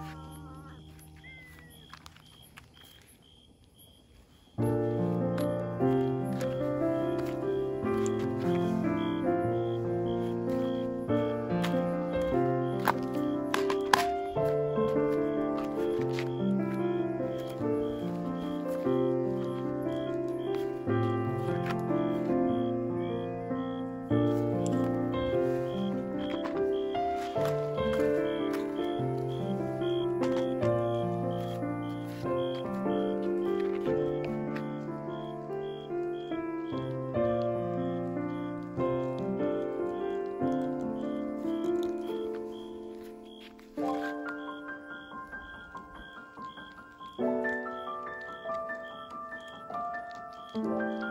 Love. Música